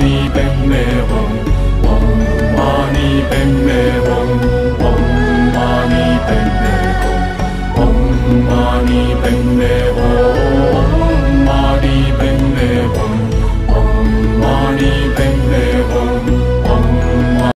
Đi 美